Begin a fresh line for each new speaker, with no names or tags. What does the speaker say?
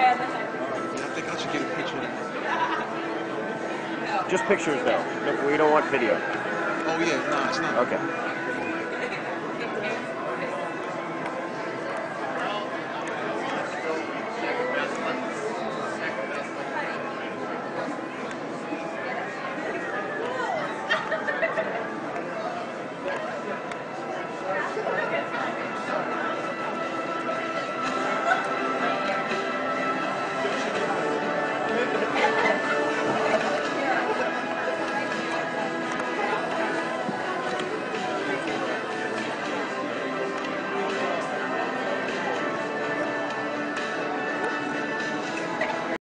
I think I should get a picture.
Just pictures though. We don't want video.
Oh yeah, No, it's not.
Okay.